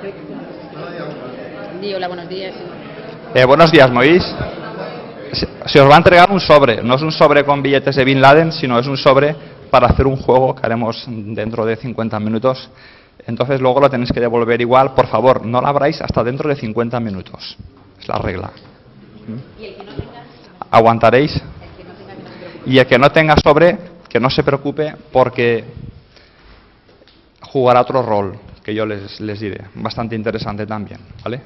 Sí, hola, buenos días. Eh, buenos días, ¿me oís? Se, os va a entregar un sobre. No es un sobre con billetes de Bin Laden, sino es un sobre para hacer un juego que haremos dentro de 50 minutos. Entonces luego lo tenéis que devolver igual. Por favor, no lo abráis hasta dentro de 50 minutos. Es la regla. ¿Y el que no tenga? ¿Aguantaréis? El que no tenga, que no se preocupe. Y el que no tenga sobre, que no se preocupe porque jugará otro rol que yo les, les diré. Bastante interesante también, ¿vale?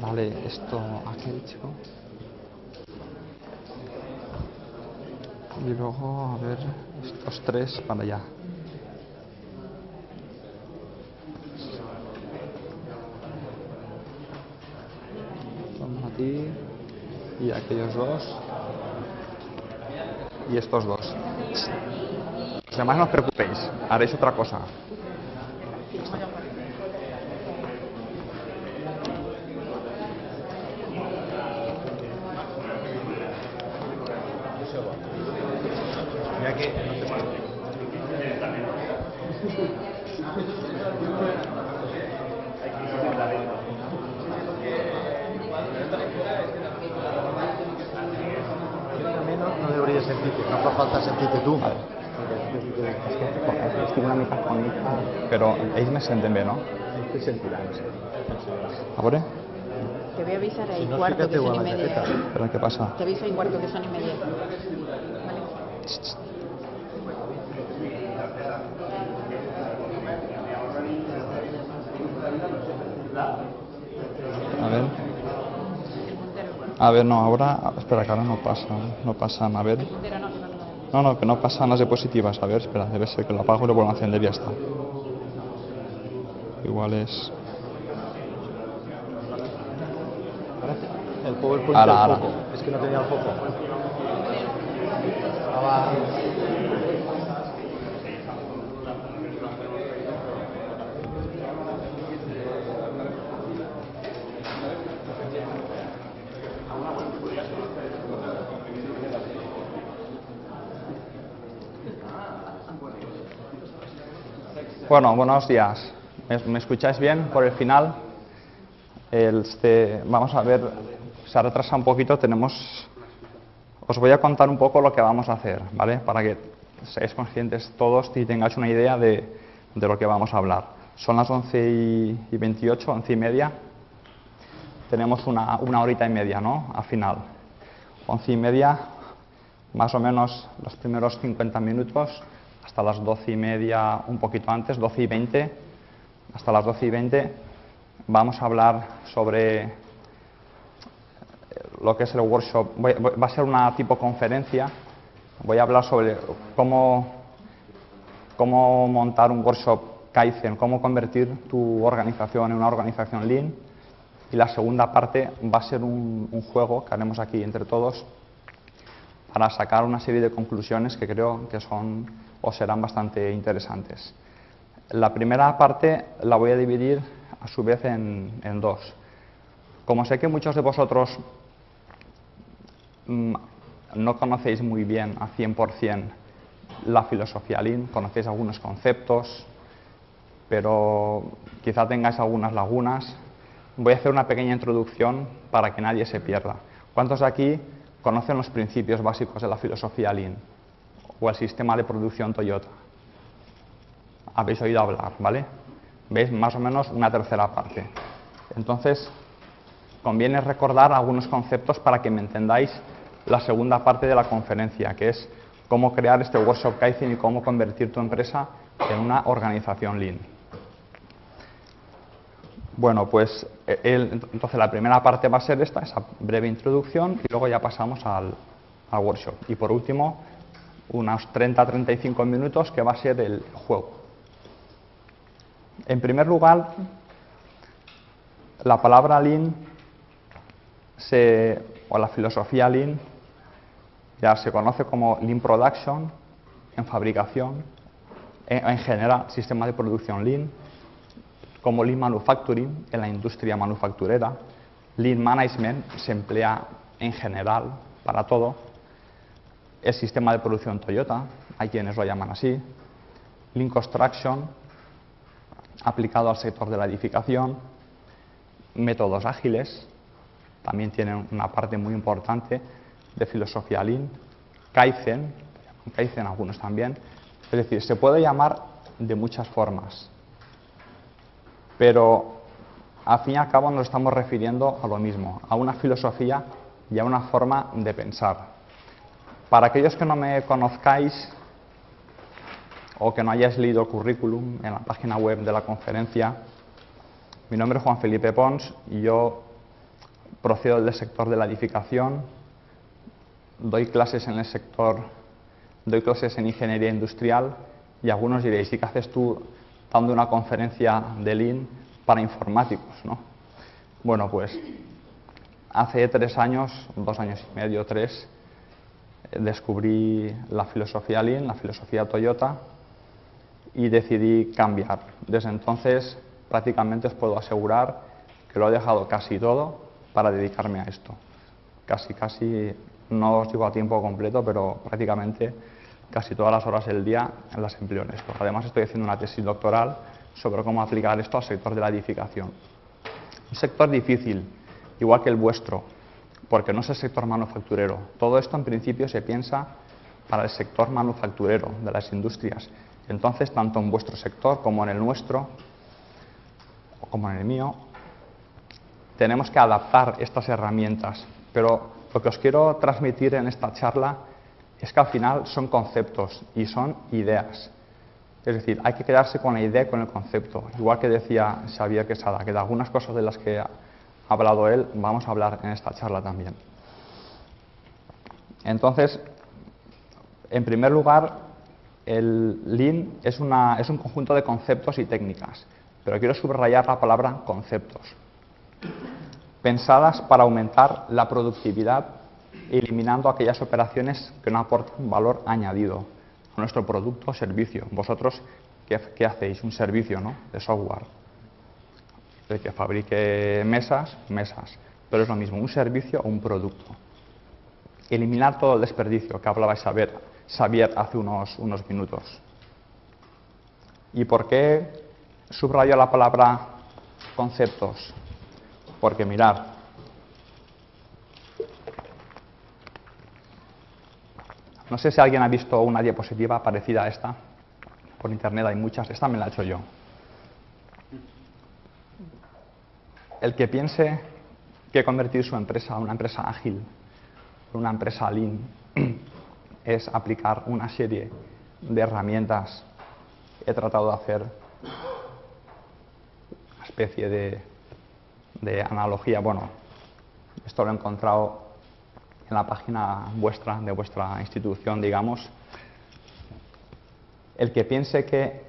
Vale, esto aquel chico. Y luego, a ver, estos tres para allá. Toma a ti y aquellos dos. Y estos dos. Los demás no os preocupéis, haréis otra cosa. No, fa falta sentirte tú. Estic una mica fònic, però ells me senten bé, no? Te sentirás. A veure, Te voy a avisar ahí Si no, cuarto, que son y media. chaqueta. però què passa? Te aviso ahí cuarto, que son y media. Vale. A ver, no, ahora... Espera, que ahora no pasa, no pasan, a ver. No, no, que no pasan las diapositivas. A ver, espera, debe ser que lo apago y lo vuelvo a encender y ya está. Igual es... El PowerPoint ara. foco. Es que no tenía el foco. Ah, Bueno, buenos días. ¿Me, escucháis bien por el final? Este, vamos a ver, se ha retrasado un poquito, tenemos... Os voy a contar un poco lo que vamos a hacer, ¿vale? Para que seáis conscientes todos y tengáis una idea de, de lo que vamos a hablar. Son las 11 y, y 28, 11 y media. Tenemos una, una horita y media, ¿no? Al final. 11 y media, más o menos los primeros 50 minutos, hasta las 12 y media, un poquito antes, 12 y 20, hasta las 12 y 20, vamos a hablar sobre lo que es el workshop. Va a ser una tipo conferencia. Voy a hablar sobre cómo, cómo montar un workshop Kaizen, cómo convertir tu organización en una organización Lean. Y la segunda parte va a ser un juego que haremos aquí entre todos para sacar una serie de conclusiones que creo que son o serán bastante interesantes. La primera parte la voy a dividir a su vez en, en dos. Como sé que muchos de vosotros mm, no conocéis muy bien a 100% la filosofía Lean, conocéis algunos conceptos, pero quizá tengáis algunas lagunas. Voy a hacer una pequeña introducción para que nadie se pierda. ¿Cuántos de aquí conocen los principios básicos de la filosofía Lean o el sistema de producción Toyota? Habéis oído hablar, ¿vale? ¿Veis? Más o menos una tercera parte. Entonces, conviene recordar algunos conceptos para que me entendáis la segunda parte de la conferencia, que es cómo crear este workshop Kaizen y cómo convertir tu empresa en una organización Lean. Bueno, pues el- entonces la primera parte va a ser esta, esa breve introducción, y luego ya pasamos al, al workshop. Y por último, unos 30-35 minutos que va a ser el juego. En primer lugar, la palabra Lean se o la filosofía Lean ya se conoce como Lean Production en fabricación, en, en general, sistema de producción Lean, como Lean Manufacturing en la industria manufacturera. Lean Management se emplea en general para todo. El sistema de producción Toyota, hay quienes lo llaman así. Lean Construction, aplicado al sector de la edificación. Métodos ágiles, también tienen una parte muy importante de filosofía Lean. Kaizen, Kaizen algunos también. Es decir, se puede llamar de muchas formas, pero al fin y al cabo nos estamos refiriendo a lo mismo, a una filosofía y a una forma de pensar. Para aquellos que no me conozcáis o que no hayáis leído el currículum en la página web de la conferencia, mi nombre es Juan Felipe Pons y yo procedo del sector de la edificación, doy clases en el sector, doy clases en ingeniería industrial y algunos diréis, ¿y qué haces tú dando una conferencia de Lean para informáticos? ¿no? Bueno, pues hace tres años, dos años y medio, tres, descubrí la filosofía Lean, la filosofía Toyota y decidí cambiar. Desde entonces prácticamente os puedo asegurar que lo he dejado casi todo para dedicarme a esto. Casi, casi, no os digo a tiempo completo, pero prácticamente casi todas las horas del día las empleo en esto. Además estoy haciendo una tesis doctoral sobre cómo aplicar esto al sector de la edificación. Un sector difícil, igual que el vuestro, porque no es el sector manufacturero. Todo esto en principio se piensa para el sector manufacturero de las industrias. Entonces, tanto en vuestro sector como en el nuestro, o como en el mío, tenemos que adaptar estas herramientas. Pero lo que os quiero transmitir en esta charla es que al final son conceptos y son ideas. Es decir, hay que quedarse con la idea y con el concepto. Igual que decía Xavier Quesada, que de algunas cosas de las que hablado él vamos a hablar en esta charla también. Entonces, en primer lugar, el Lean es, un conjunto de conceptos y técnicas, pero quiero subrayar la palabra conceptos, pensadas para aumentar la productividad eliminando aquellas operaciones que no aportan valor añadido a nuestro producto o servicio. Vosotros, ¿qué, hacéis? Un servicio ¿no? de software. El que fabrique mesas, mesas. Pero es lo mismo, un servicio o un producto. Eliminar todo el desperdicio que hablaba Xavier, Xavier hace unos, unos minutos. ¿Y por qué subrayo la palabra conceptos? Porque mirar, No sé si alguien ha visto una diapositiva parecida a esta. Por internet hay muchas. Esta me la he hecho yo. El que piense que convertir su empresa a una empresa ágil, una empresa lean, es aplicar una serie de herramientas. He tratado de hacer una especie de, de analogía. Bueno, esto lo he encontrado en la página vuestra, de vuestra institución, digamos, el que piense que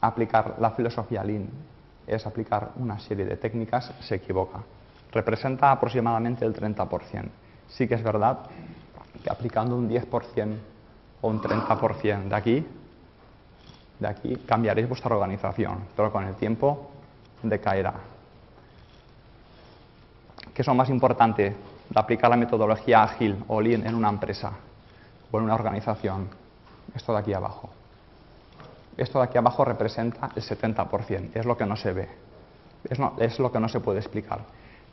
aplicar la filosofía Lean es aplicar una serie de técnicas se equivoca. Representa aproximadamente el 30%. Sí que es verdad que aplicando un 10% o un 30% de aquí, de aquí cambiaréis vuestra organización, pero con el tiempo decaerá. ¿Qué es lo más importante de aplicar la metodología ágil o lean en una empresa o en una organización. Esto de aquí abajo. Esto de aquí abajo representa el 70%, es lo que no se ve, es, lo que no se puede explicar.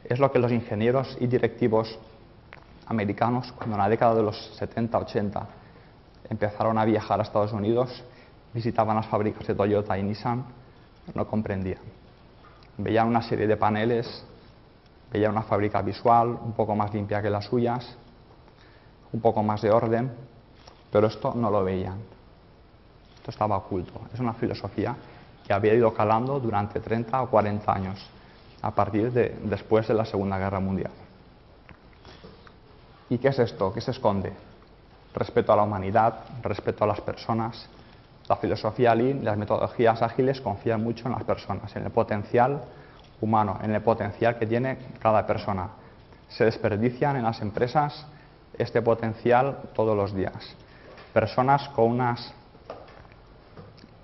Es lo que los ingenieros y directivos americanos, cuando en la década de los 70-80 empezaron a viajar a Estados Unidos, visitaban las fábricas de Toyota y Nissan, no comprendían. Veían una serie de paneles Veía una fábrica visual un poco más limpia que las suyas, un poco más de orden, pero esto no lo veían. Esto estaba oculto. Es una filosofía que había ido calando durante 30 o 40 años, a partir de después de la Segunda Guerra Mundial. ¿Y qué es esto? ¿Qué se esconde? Respeto a la humanidad, respeto a las personas. La filosofía Lean, las metodologías ágiles confían mucho en las personas, en el potencial humano, en el potencial que tiene cada persona. Se desperdician en las empresas este potencial todos los días. Personas con unas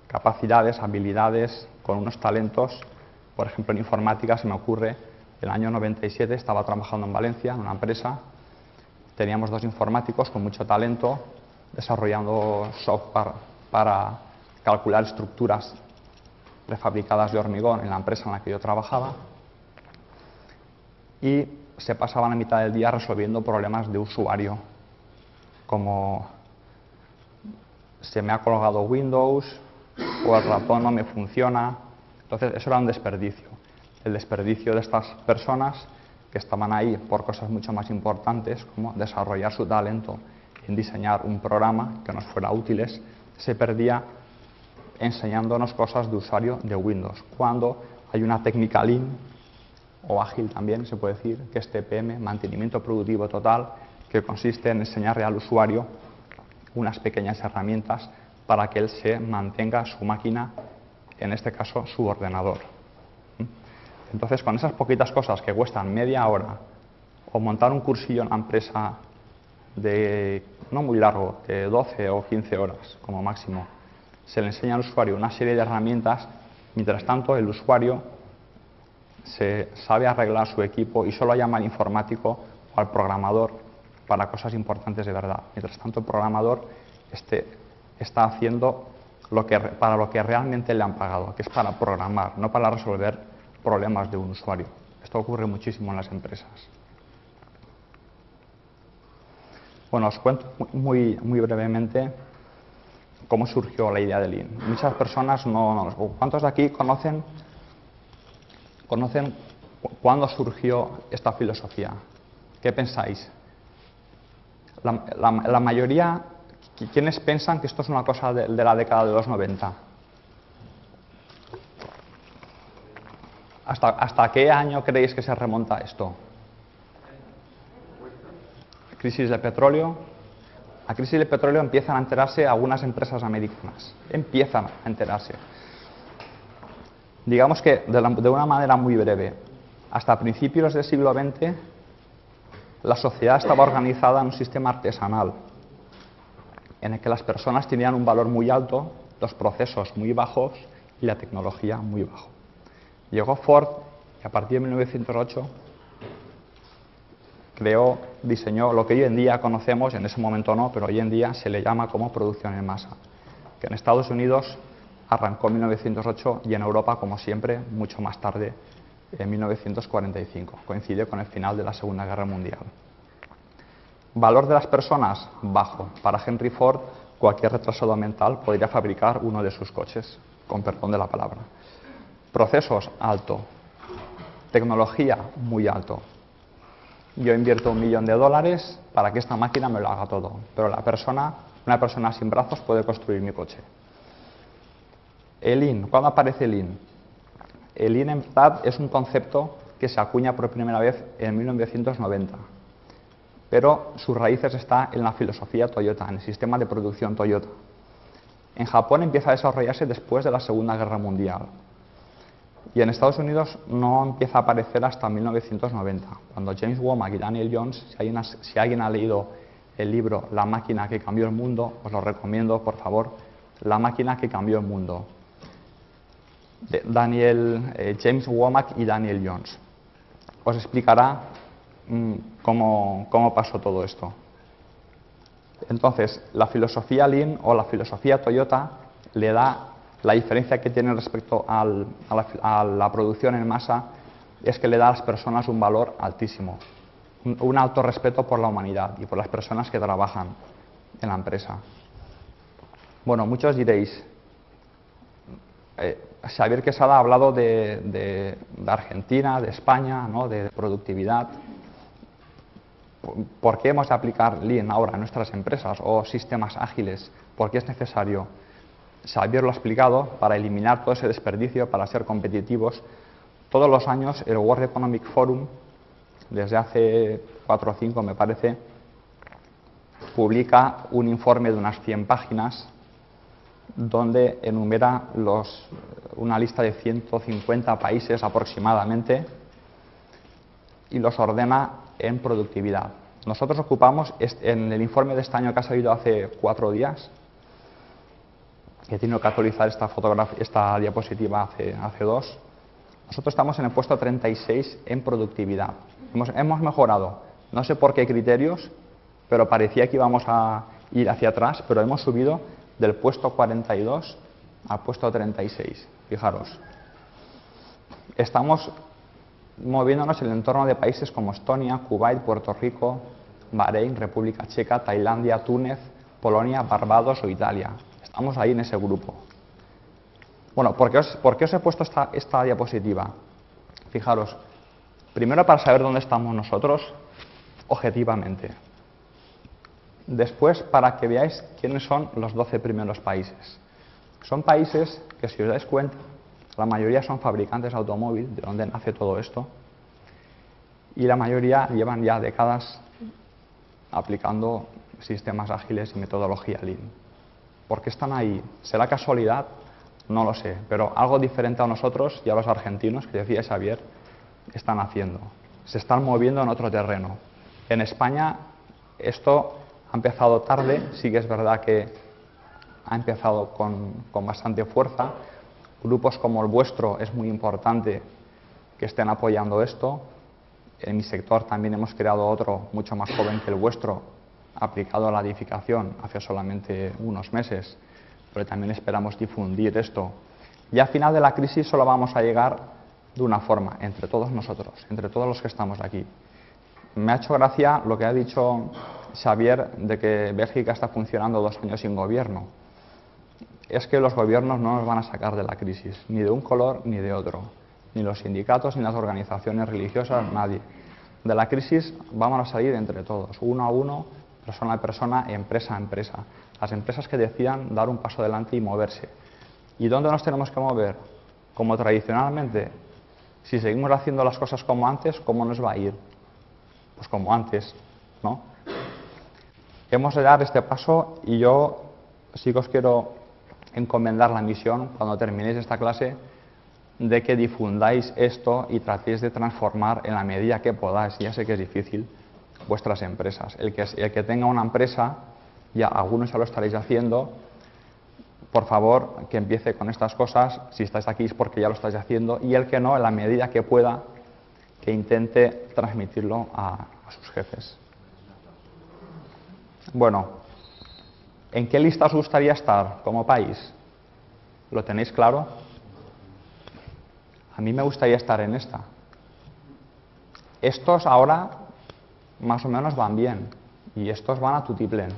capacidades, habilidades, con unos talentos, por ejemplo en informática se me ocurre, el año 97 estaba trabajando en Valencia, en una empresa, teníamos dos informáticos con mucho talento, desarrollando software para calcular estructuras prefabricadas de hormigón en la empresa en la que yo trabajaba. Y se pasaban la mitad del día resolviendo problemas de usuario, como se me ha colgado Windows o el ratón no me funciona. Entonces, eso era un desperdicio. El desperdicio de estas personas que estaban ahí por cosas mucho más importantes, como desarrollar su talento en diseñar un programa que nos fuera útiles, se perdía enseñándonos cosas de usuario de Windows, cuando hay una técnica Lean o ágil también se puede decir, que es TPM, mantenimiento productivo total, que consiste en enseñarle al usuario unas pequeñas herramientas para que él se mantenga su máquina, en este caso su ordenador. ¿Mm? Entonces, con esas poquitas cosas que cuestan media hora, o montar un cursillo en la empresa de no muy largo, de 12 o 15 horas como máximo, se le enseña al usuario una serie de herramientas, mientras tanto el usuario se sabe arreglar su equipo y solo llama al informático o al programador para cosas importantes de verdad. Mientras tanto, el programador este, está haciendo para lo que realmente le han pagado, que es para programar, no para resolver problemas de un usuario. Esto ocurre muchísimo en las empresas. Bueno, os cuento muy, muy brevemente cómo surgió la idea de Lean. Muchas personas no ¿Cuántos de aquí conocen ¿Conocen cuándo surgió esta filosofía? ¿Qué pensáis? La, mayoría, ¿quiénes piensan que esto es una cosa de, la década de los 90? ¿Hasta, ¿Hasta qué año creéis que se remonta esto? Crisis de petróleo. A crisis de petróleo empiezan a enterarse algunas empresas americanas. Empiezan a enterarse digamos que de, una manera muy breve, hasta principios del siglo XX la sociedad estaba organizada en un sistema artesanal, en el que las personas tenían un valor muy alto, los procesos muy bajos y la tecnología muy bajo. Llegó Ford y a partir de 1908 creó, diseñó lo que hoy en día conocemos, en ese momento no, pero hoy en día se le llama como producción en masa, que en Estados Unidos arrancó en 1908 y en Europa, como siempre, mucho más tarde, en 1945. Coincide con el final de la Segunda Guerra Mundial. Valor de las personas, bajo. Para Henry Ford, cualquier retrasado mental podría fabricar uno de sus coches, con perdón de la palabra. Procesos, alto. Tecnología, muy alto. Yo invierto un millón de dólares para que esta máquina me lo haga todo, pero la persona, una persona sin brazos puede construir mi coche. El IN, ¿cuándo aparece el IN? El IN en verdad es un concepto que se acuña por primera vez en 1990, pero sus raíces están en la filosofía Toyota, en el sistema de producción Toyota. En Japón empieza a desarrollarse después de la Segunda Guerra Mundial y en Estados Unidos no empieza a aparecer hasta 1990, cuando James Womack y Daniel Jones, si alguien, ha, leído el libro La máquina que cambió el mundo, os lo recomiendo, por favor, La máquina que cambió el mundo. Daniel, eh, James Womack y Daniel Jones. Os explicará cómo, cómo, pasó todo esto. Entonces, la filosofía Lean o la filosofía Toyota le da la diferencia que tiene respecto a, la, producción en masa es que le da a las personas un valor altísimo, un, alto respeto por la humanidad y por las personas que trabajan en la empresa. Bueno, muchos diréis, eh, Xavier Quesada ha hablado de, Argentina, de España, de productividad. ¿Por qué hemos de aplicar Lean ahora en nuestras empresas o sistemas ágiles? ¿Por qué es necesario? Xavier lo ha explicado, para eliminar todo ese desperdicio, para ser competitivos. Todos los años el World Economic Forum, desde hace cuatro o cinco me parece, publica un informe de unas 100 páginas donde enumera los, una lista de 150 países aproximadamente y los ordena en productividad. Nosotros ocupamos, en el informe de este año que ha salido hace cuatro días, que tenido que actualizar esta, esta diapositiva hace, hace dos, nosotros estamos en el puesto 36 en productividad. Hemos, hemos mejorado, no sé por qué criterios, pero parecía que íbamos a ir hacia atrás, pero hemos subido del puesto 42 al puesto 36. Fijaros. Estamos moviéndonos en el entorno de países como Estonia, Kuwait, Puerto Rico, Bahrein, República Checa, Tailandia, Túnez, Polonia, Barbados o Italia. Estamos ahí en ese grupo. Bueno, ¿por qué os, he puesto esta, esta diapositiva? Fijaros, primero para saber dónde estamos nosotros objetivamente. Después, para que veáis quiénes son los 12 primeros países. Son países que, si os dais cuenta, la mayoría son fabricantes de automóvil, de donde nace todo esto, y la mayoría llevan ya décadas aplicando sistemas ágiles y metodología Lean. ¿Por qué están ahí? ¿Será casualidad? No lo sé, pero algo diferente a nosotros y a los argentinos, que decía Xavier, están haciendo. Se están moviendo en otro terreno. En España esto ha empezado tarde, sí que es verdad que ha empezado con, con bastante fuerza. Grupos como el vuestro es muy importante que estén apoyando esto. En mi sector también hemos creado otro mucho más joven que el vuestro, aplicado a la edificación hace solamente unos meses, pero también esperamos difundir esto. Y al final de la crisis solo vamos a llegar de una forma, entre todos nosotros, entre todos los que estamos aquí. Me ha hecho gracia lo que ha dicho Xavier de que Bélgica está funcionando dos años sin gobierno. Es que los gobiernos no nos van a sacar de la crisis, ni de un color ni de otro, ni los sindicatos, ni las organizaciones religiosas, nadie. De la crisis vamos a salir entre todos, uno a uno, persona a persona, empresa a empresa. Las empresas que decidan dar un paso adelante y moverse. ¿Y dónde nos tenemos que mover? Como tradicionalmente, si seguimos haciendo las cosas como antes, ¿cómo nos va a ir? Pues como antes, ¿no? Hemos de dar este paso y yo sí que os quiero encomendar la misión, cuando terminéis esta clase, de que difundáis esto y tratéis de transformar en la medida que podáis, ya sé que es difícil, vuestras empresas. El que, el que tenga una empresa, ya algunos ya lo estaréis haciendo, por favor, que empiece con estas cosas, si estáis aquí es porque ya lo estáis haciendo, y el que no, en la medida que pueda, que intente transmitirlo a, a sus jefes. Bueno, ¿en qué lista os gustaría estar como país? ¿Lo tenéis claro? A mí me gustaría estar en esta. Estos ahora más o menos van bien y estos van a tutiplén.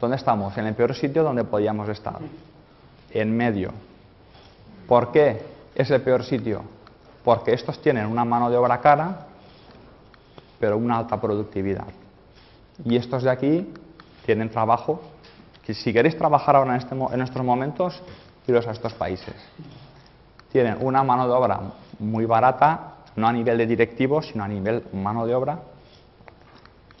¿Dónde estamos? En el peor sitio donde podíamos estar. En medio. ¿Por qué es el peor sitio? Porque estos tienen una mano de obra cara, pero una alta productividad. Y estos de aquí tienen trabajo. Que si queréis trabajar ahora en, este, en estos momentos, iros a estos países. Tienen una mano de obra muy barata, no a nivel de directivos, sino a nivel mano de obra,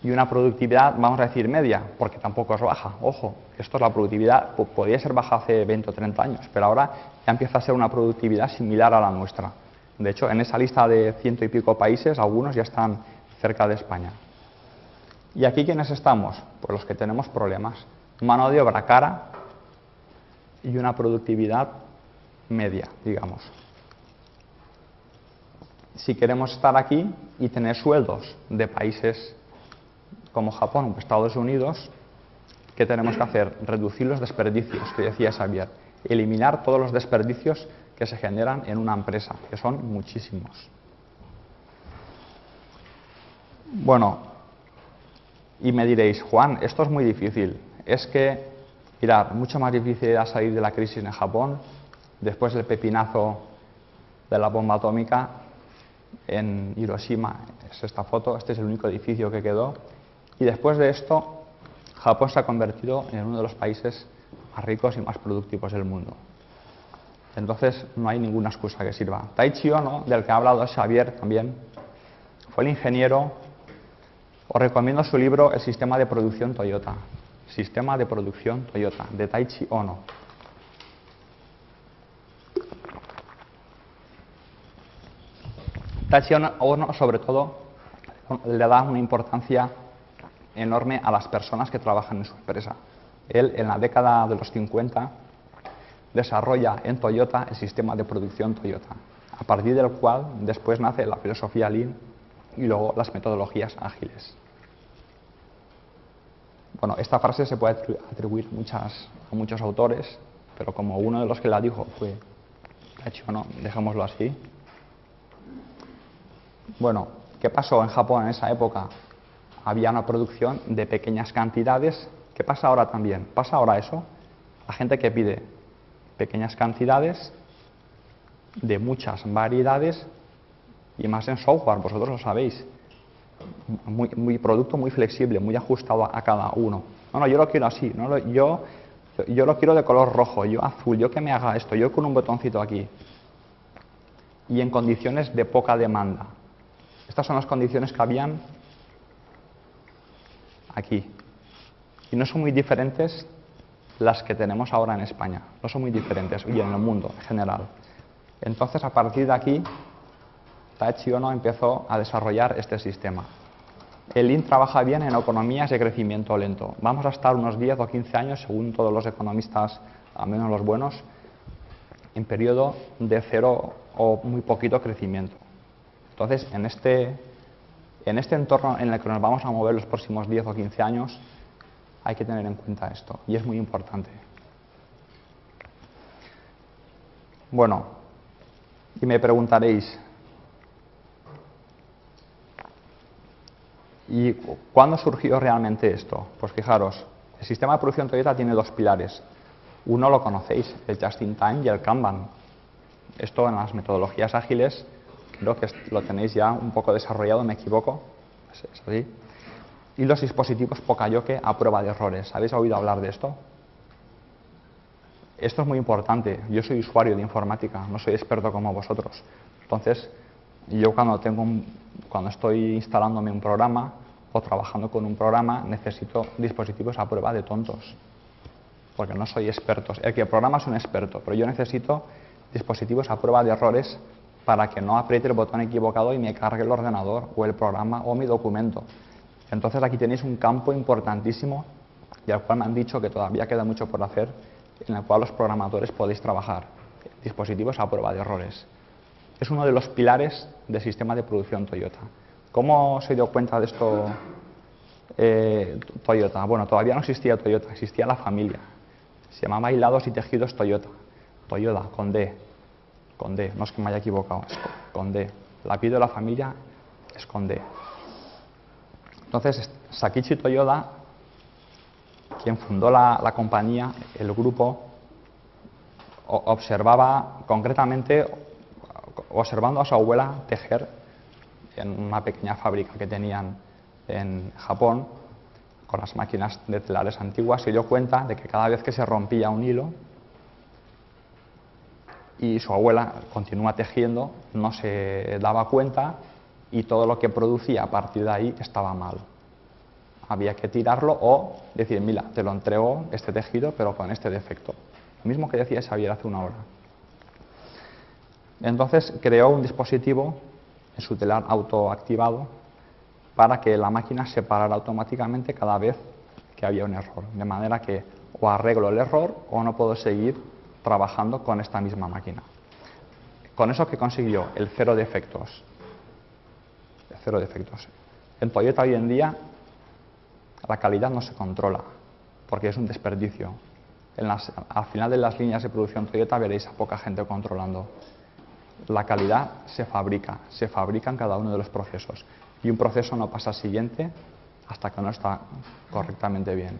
y una productividad, vamos a decir, media, porque tampoco es baja. Ojo, esto es la productividad, podría ser baja hace 20 o 30 años, pero ahora ya empieza a ser una productividad similar a la nuestra. De hecho, en esa lista de ciento y pico países, algunos ya están cerca de España. ¿Y aquí quiénes estamos? Pues los que tenemos problemas. Mano de obra cara y una productividad media, digamos. Si queremos estar aquí y tener sueldos de países como Japón o Estados Unidos, ¿qué tenemos que hacer? Reducir los desperdicios, que decía Xavier. Eliminar todos los desperdicios que se generan en una empresa, que son muchísimos. Bueno, y me diréis, Juan, esto es muy difícil. Es que, mirad, mucho más difícil era salir de la crisis en Japón, después del pepinazo de la bomba atómica en Hiroshima, es esta foto, este es el único edificio que quedó, y después de esto, Japón se ha convertido en uno de los países más ricos y más productivos del mundo. Entonces, no hay ninguna excusa que sirva. Taichi Ono, del que ha hablado Xavier también, fue el ingeniero. Os recomiendo su libro El sistema de producción Toyota. Sistema de producción Toyota, de Taichi Ono. Taichi Ono, sobre todo, le da una importancia enorme a las personas que trabajan en su empresa. Él, en la década de los 50, desarrolla en Toyota el sistema de producción Toyota, a partir del cual después nace la filosofía Lean y luego las metodologías ágiles. Bueno, esta frase se puede atribuir muchas, a muchos autores, pero como uno de los que la dijo fue hecho, no, dejémoslo así. Bueno, ¿qué pasó en Japón en esa época? Había una producción de pequeñas cantidades. ¿Qué pasa ahora también? ¿Pasa ahora eso? La gente que pide pequeñas cantidades de muchas variedades y más en software, vosotros lo sabéis. Muy, muy producto muy flexible, muy ajustado a, cada uno. No, no, yo lo quiero así. No, yo, yo lo quiero de color rojo, yo azul, yo que me haga esto, yo con un botoncito aquí. Y en condiciones de poca demanda. Estas son las condiciones que habían aquí. Y no son muy diferentes las que tenemos ahora en España. No son muy diferentes y en el mundo en general. Entonces, a partir de aquí, Taichi Ono empezó a desarrollar este sistema. El Lean trabaja bien en economías de crecimiento lento. Vamos a estar unos 10 o 15 años, según todos los economistas, al menos los buenos, en periodo de cero o muy poquito crecimiento. Entonces, en este, en este entorno en el que nos vamos a mover los próximos 10 o 15 años, hay que tener en cuenta esto y es muy importante. Bueno, y me preguntaréis, ¿y cuándo surgió realmente esto? Pues fijaros, el sistema de producción Toyota tiene dos pilares. Uno lo conocéis, el Just in Time y el Kanban. Esto en las metodologías ágiles creo que lo tenéis ya un poco desarrollado, me equivoco. ¿Es y los dispositivos Pokayoke a prueba de errores. ¿Habéis oído hablar de esto? Esto es muy importante. Yo soy usuario de informática, no soy experto como vosotros. Entonces, yo cuando, tengo cuando estoy instalándome un programa o trabajando con un programa, necesito dispositivos a prueba de tontos. Porque no soy experto. El que programa es un experto, pero yo necesito dispositivos a prueba de errores para que no apriete el botón equivocado y me cargue el ordenador o el programa o mi documento. Entonces aquí tenéis un campo importantísimo y al cual me han dicho que todavía queda mucho por hacer, en el cual los programadores podéis trabajar. Dispositivos a prueba de errores. Es uno de los pilares del sistema de producción Toyota. ¿Cómo se dio cuenta de esto eh, Toyota? Bueno, todavía no existía Toyota, existía la familia. Se llamaba Hilados y Tejidos Toyota. Toyota, con D. Con D, no es que me haya equivocado, con D. La pido de la familia es con D. Entonces, Sakichi Toyoda, quien fundó la, compañía, el grupo, observaba concretamente, observando a su abuela tejer en una pequeña fábrica que tenían en Japón, con las máquinas de telares antiguas, se dio cuenta de que cada vez que se rompía un hilo y su abuela continúa tejiendo, no se daba cuenta y todo lo que producía a partir de ahí estaba mal. Había que tirarlo o decir, mira, te lo entrego este tejido, pero con este defecto. Lo mismo que decía Xavier hace una hora. Entonces creó un dispositivo en su telar autoactivado para que la máquina se parara automáticamente cada vez que había un error. De manera que o arreglo el error o no puedo seguir trabajando con esta misma máquina. Con eso que consiguió el cero defectos cero defectos. En Toyota hoy en día la calidad no se controla porque es un desperdicio. al final de las líneas de producción Toyota veréis a poca gente controlando. La calidad se fabrica, se fabrica en cada uno de los procesos y un proceso no pasa al siguiente hasta que no está correctamente bien.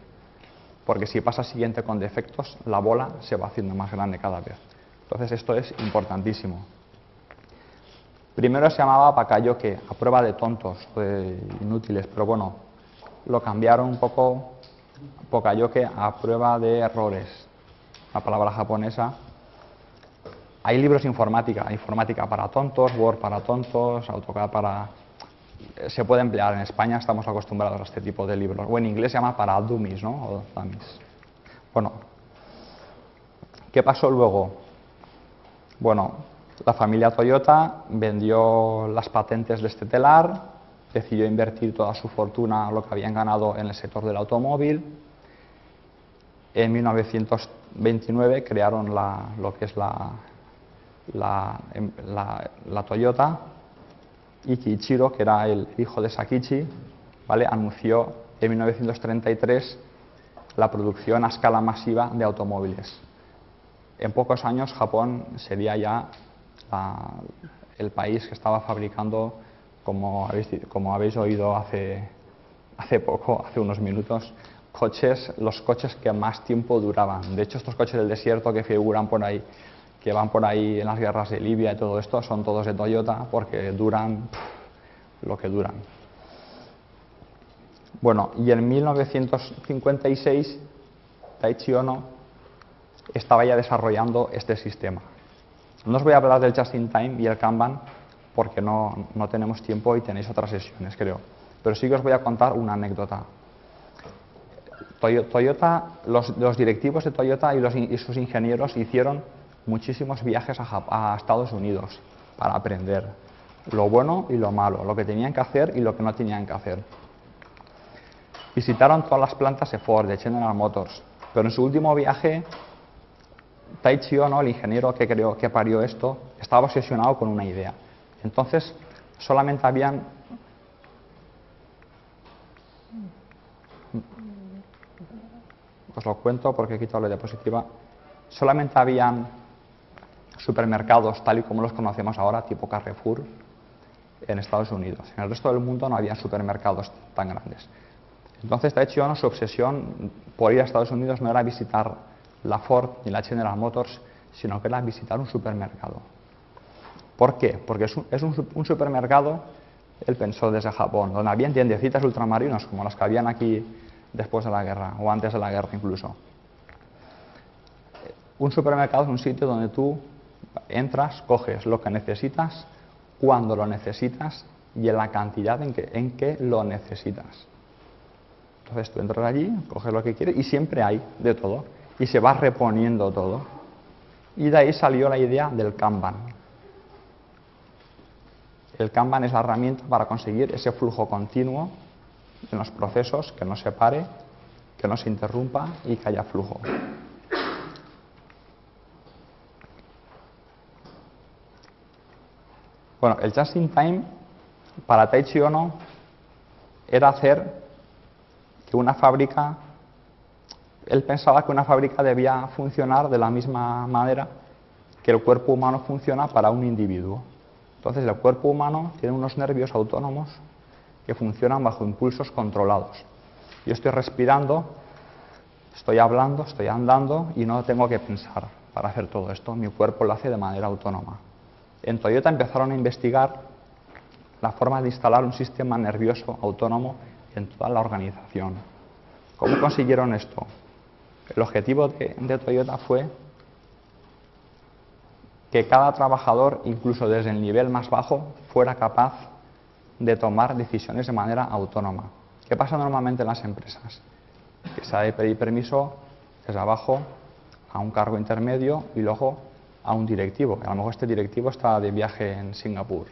Porque si pasa al siguiente con defectos, la bola se va haciendo más grande cada vez. Entonces esto es importantísimo. Primero se llamaba Pakayoke, a prueba de tontos, de inútiles, pero bueno, lo cambiaron un poco Pokayoke a prueba de errores, la palabra japonesa. Hay libros de informática, informática para tontos, Word para tontos, AutoCAD para... Se puede emplear, en España estamos acostumbrados a este tipo de libros, o en inglés se llama para dummies, ¿no? O dummies. Bueno, ¿qué pasó luego? Bueno, la familia Toyota vendió las patentes de este telar decidió invertir toda su fortuna, lo que habían ganado en el sector del automóvil. En 1929 crearon lo que es la, la- em- la- la Toyota que era el hijo de Sakichi, anunció en 1933 la producción a escala masiva de automóviles. En pocos años Japón sería ya el país que estaba fabricando, como habéis, di- como habéis oído hace, hace poco, hace unos minutos, coches, los coches que más tiempo duraban. De hecho, estos coches del desierto que figuran por ahí, que van por ahí en las guerras de Libia y todo esto, son todos de Toyota porque duran pff, lo que duran. Bueno, y en 1956 Taichi Ono estaba ya desarrollando este sistema. No os voy a hablar del Just in Time y el Kanban porque no, no tenemos tiempo y tenéis otras sesiones, creo. Pero sí que os voy a contar una anécdota. Toyo- Toyota, los, directivos de Toyota y, y sus ingenieros hicieron muchísimos viajes a, Estados Unidos para aprender lo bueno y lo malo, lo que tenían que hacer y lo que no tenían que hacer. Visitaron todas las plantas de Ford, de General Motors, pero en su último viaje, Taichi Ono, el ingeniero que creó, que parió esto, estaba obsesionado con una idea. Entonces, solamente habían os lo cuento porque he quitado la diapositiva. Solamente habían supermercados tal y como los conocemos ahora, tipo Carrefour, en Estados Unidos. En el resto del mundo no había supermercados tan grandes. Entonces, de hecho, su obsesión por ir a Estados Unidos no era visitar la Ford ni la General Motors, sino que era visitar un supermercado. ¿Por qué? Porque es un, supermercado, él pensó desde Japón, donde habían tiendecitas ultramarinos como las que habían aquí después de la guerra o antes de la guerra incluso. Un supermercado es un sitio donde tú entras, coges lo que necesitas, cuando lo necesitas y en la cantidad en que, en que lo necesitas. Entonces tú entras allí, coges lo que quieres y siempre hay de todo. Y se va reponiendo todo. Y de ahí salió la idea del Kanban. El Kanban es la herramienta para conseguir ese flujo continuo en los procesos, que no se pare, que no se interrumpa y que haya flujo. Bueno, el just in time para Taichi Ono era hacer que una fábrica, él pensaba que una fábrica debía funcionar de la misma manera que el cuerpo humano funciona para un individuo. Entonces el cuerpo humano tiene unos nervios autónomos que funcionan bajo impulsos controlados. Yo estoy respirando, estoy hablando, estoy andando y no tengo que pensar para hacer todo esto. Mi cuerpo lo hace de manera autónoma. En Toyota empezaron a investigar la forma de instalar un sistema nervioso autónomo en toda la organización. ¿Cómo consiguieron esto? El objetivo de, Toyota fue que cada trabajador, incluso desde el nivel más bajo, fuera capaz de tomar decisiones de manera autónoma. ¿Qué pasa normalmente en las empresas? Que se ha de pedir permiso desde abajo a un cargo intermedio y luego a un directivo. A lo mejor este directivo está de viaje en Singapur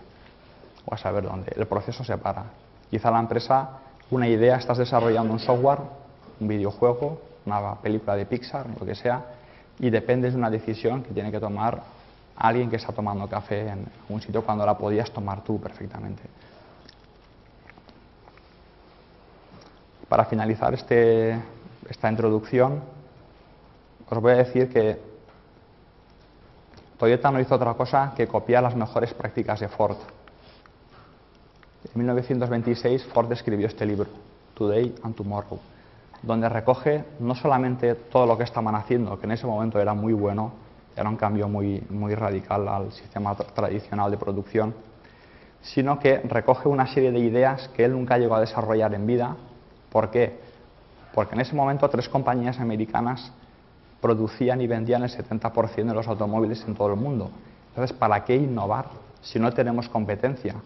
o a saber dónde. El proceso se para. Quizá la empresa, una idea, estás desarrollando un software, un videojuego, una película de Pixar, lo que sea, y dependes de una decisión que tiene que tomar alguien que está tomando café en un sitio cuando la podías tomar tú perfectamente. Para finalizar este, esta introducción, os voy a decir que Toyota no hizo otra cosa que copiar las mejores prácticas de Ford. En 1926 Ford escribió este libro, Today and Tomorrow, donde recoge no solamente todo lo que estaban haciendo, que en ese momento era muy bueno, era un cambio muy, radical al sistema tra- tradicional de producción, sino que recoge una serie de ideas que él nunca llegó a desarrollar en vida. ¿Por qué? Porque en ese momento tres compañías americanas producían y vendían el 70% de los automóviles en todo el mundo. Entonces, ¿para qué innovar si no tenemos competencia?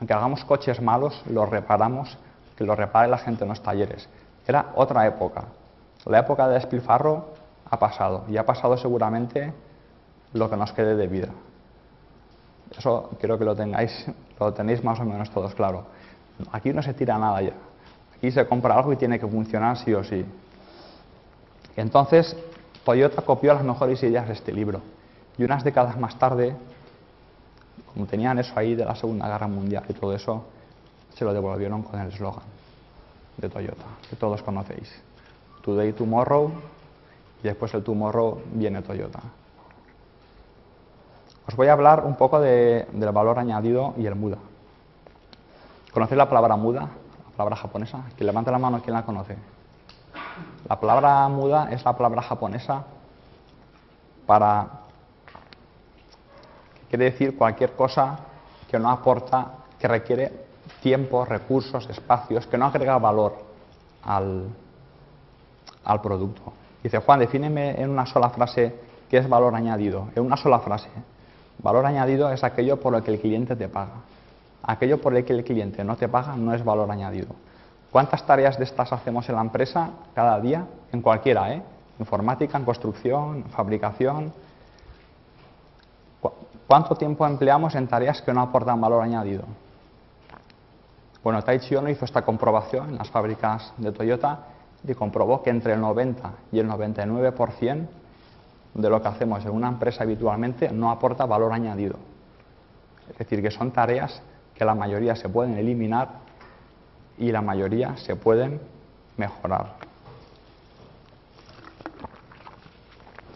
Aunque hagamos coches malos, los reparamos, que los repare la gente en los talleres. Era otra época. La época de despilfarro ha pasado y ha pasado seguramente lo que nos quede de vida. Eso quiero que lo tengáis, lo tenéis más o menos todos claro. Aquí no se tira nada ya. Aquí se compra algo y tiene que funcionar sí o sí. Entonces, Toyota copió las mejores ideas de este libro. Y unas décadas más tarde, como tenían eso ahí de la Segunda Guerra Mundial y todo eso, se lo devolvieron con el eslogan de Toyota, que todos conocéis. Today, tomorrow, y después el tomorrow viene Toyota. Os voy a hablar un poco de- del valor añadido y el muda. ¿Conocéis la palabra muda? La palabra japonesa. Que levante la mano quien la conoce. La palabra muda es la palabra japonesa para quiere decir cualquier cosa que no aporta, que requiere tiempo, recursos, espacios, que no agrega valor al, al producto. Dice, Juan, defíneme en una sola frase qué es valor añadido. En una sola frase. Valor añadido es aquello por lo que el cliente te paga. Aquello por el que el cliente no te paga no es valor añadido. ¿Cuántas tareas de estas hacemos en la empresa cada día? En cualquiera, ¿eh? Informática, en construcción, fabricación. ¿Cu- ¿Cuánto tiempo empleamos en tareas que no aportan valor añadido? Bueno, Taichi Ono hizo esta comprobación en las fábricas de Toyota y comprobó que entre el 90 y el 99% de lo que hacemos en una empresa habitualmente no aporta valor añadido. Es decir, que son tareas que la mayoría se pueden eliminar y la mayoría se pueden mejorar.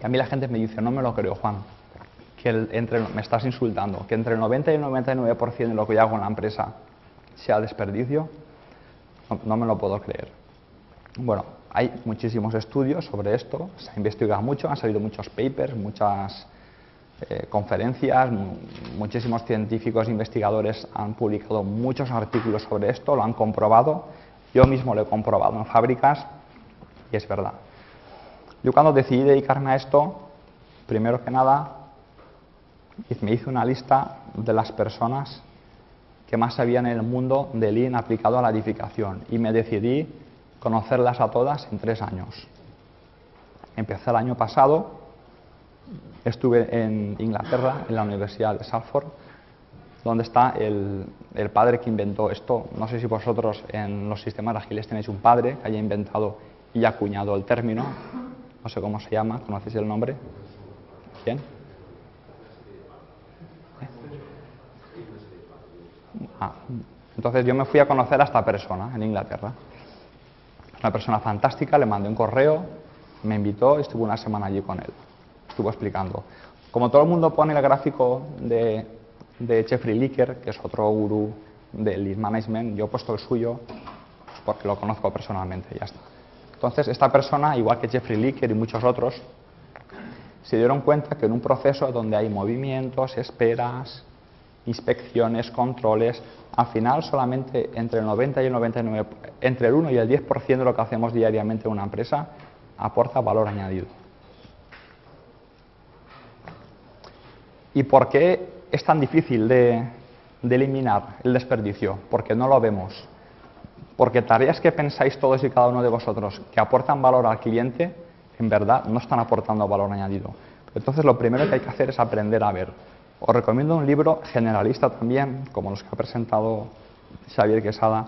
Y a mí la gente me dice, no me lo creo, Juan, que entre, me estás insultando, que entre el 90 y el 99% de lo que yo hago en la empresa sea desperdicio, no, no me lo puedo creer. Bueno, hay muchísimos estudios sobre esto, se ha investigado mucho, han salido muchos papers, muchas eh, conferencias, mu- muchísimos científicos e investigadores han publicado muchos artículos sobre esto, lo han comprobado, yo mismo lo he comprobado en fábricas y es verdad. Yo cuando decidí dedicarme a esto, primero que nada, me hice una lista de las personas que más sabían en el mundo de Lean aplicado a la edificación y me decidí conocerlas a todas en tres años. Empecé el año pasado, estuve en Inglaterra, en la Universidad de Salford, donde está el, padre que inventó esto. No sé si vosotros en los sistemas ágiles tenéis un padre que haya inventado y acuñado el término. No sé cómo se llama, ¿conocéis el nombre? ¿Quién? Ah, entonces yo me fui a conocer a esta persona en Inglaterra. Una persona fantástica, le mandé un correo, me invitó y estuve una semana allí con él. Estuvo explicando. Como todo el mundo pone el gráfico de, de Jeffrey Licker, que es otro gurú del lead management, yo he puesto el suyo pues, porque lo conozco personalmente, ya está. Entonces, esta persona, igual que Jeffrey Licker y muchos otros, se dieron cuenta que en un proceso donde hay movimientos, esperas, inspecciones, controles, al final solamente entre el 90 y el 99, entre el 1 y el 10% de lo que hacemos diariamente en una empresa aporta valor añadido. ¿Y por qué es tan difícil de, eliminar el desperdicio? Porque no lo vemos. Porque tareas que pensáis todos y cada uno de vosotros que aportan valor al cliente, en verdad no están aportando valor añadido. Entonces lo primero que hay que hacer es aprender a ver. Os recomiendo un libro generalista también, como los que ha presentado Xavier Quesada,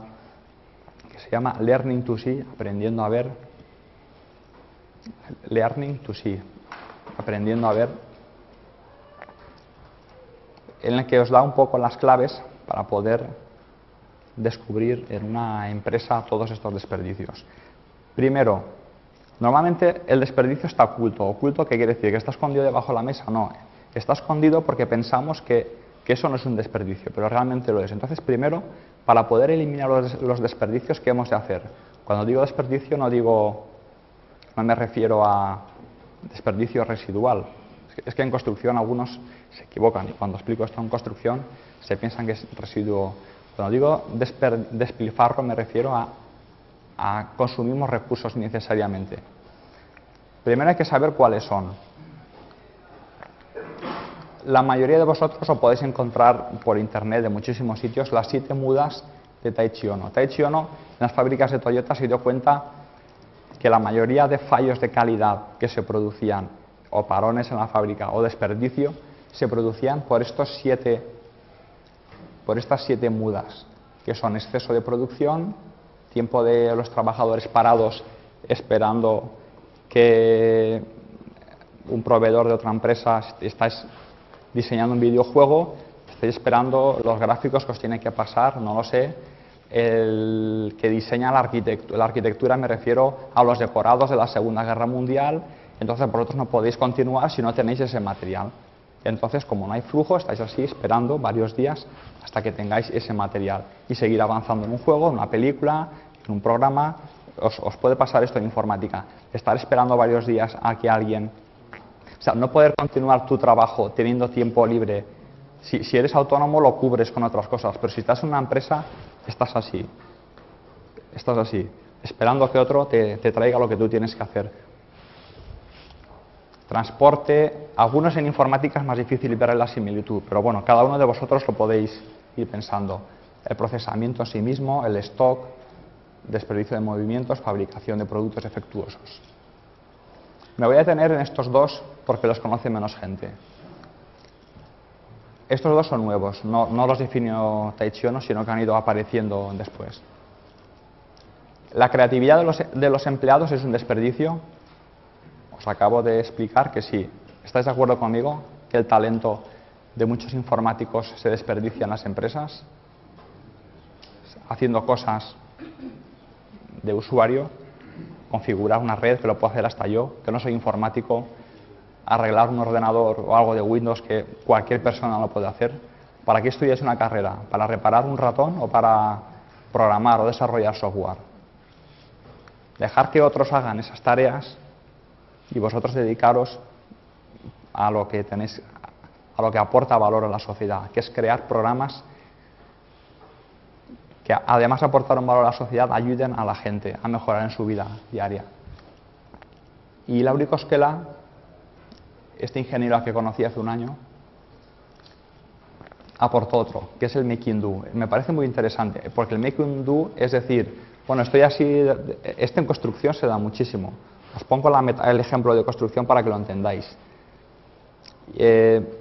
que se llama Learning to See, aprendiendo a ver. Learning to See, aprendiendo a ver, en el que os da un poco las claves para poder descubrir en una empresa todos estos desperdicios. Primero, normalmente el desperdicio está oculto. ¿Oculto qué quiere decir? ¿Que está escondido debajo de la mesa? No, está escondido porque pensamos que, que eso no es un desperdicio, pero realmente lo es. Entonces, primero, para poder eliminar los, desperdicios, ¿qué hemos de hacer? Cuando digo desperdicio no digo, no me refiero a desperdicio residual. Es que, en construcción algunos se equivocan y cuando explico esto en construcción se piensan que es residuo. Cuando digo despilfarro me refiero a, a consumimos recursos innecesariamente. Primero hay que saber cuáles son. La mayoría de vosotros lo podéis encontrar por internet de muchísimos sitios, las siete mudas de Taichi Ono. Taichi Ono en las fábricas de Toyota se dio cuenta que la mayoría de fallos de calidad que se producían, o parones en la fábrica, o desperdicio, se producían por estos siete, por estas siete mudas. que son exceso de producción, tiempo de los trabajadores parados esperando que un proveedor de otra empresa estáis diseñando un videojuego, estáis esperando los gráficos que os tiene que pasar, no lo sé, el que diseña la arquitectura, la arquitectura me refiero a los decorados de la Segunda Guerra Mundial, entonces vosotros no podéis continuar si no tenéis ese material. Entonces, como no hay flujo, estáis así esperando varios días hasta que tengáis ese material y seguir avanzando en un juego, en una película, en un programa. Os, os puede pasar esto en informática. Estar esperando varios días a que alguien... O sea, no poder continuar tu trabajo teniendo tiempo libre. Si, eres autónomo lo cubres con otras cosas, pero si estás en una empresa, estás así. Estás así, esperando que otro te traiga lo que tú tienes que hacer. Transporte, algunos en informática es más difícil ver la similitud, pero bueno, cada uno de vosotros lo podéis ir pensando. El procesamiento en sí mismo, el stock, desperdicio de movimientos, fabricación de productos defectuosos. Me voy a detener en estos dos porque los conoce menos gente. Estos dos son nuevos, no, los definió Taichiono, sino que han ido apareciendo después. La creatividad de los empleados es un desperdicio. Os acabo de explicar que sí. ¿Estáis de acuerdo conmigo que el talento de muchos informáticos se desperdicia en las empresas? Haciendo cosas de usuario, configurar una red, que lo puedo hacer hasta yo, que no soy informático, arreglar un ordenador o algo de Windows que cualquier persona lo puede hacer. ¿Para qué estudias una carrera? ¿Para reparar un ratón o para programar o desarrollar software? Dejar que otros hagan esas tareas y vosotros dedicaros a lo que tenéis, a lo que aporta valor a la sociedad, que es crear programas que además de aportar un valor a la sociedad, ayuden a la gente a mejorar en su vida diaria. Y Lauri Koskela, este ingeniero que conocí hace un año, aportó otro, que es el making do. Me parece muy interesante, porque el making do es decir, bueno, estoy así, este en construcción se da muchísimo. Os pongo la, el ejemplo de construcción para que lo entendáis. Eh,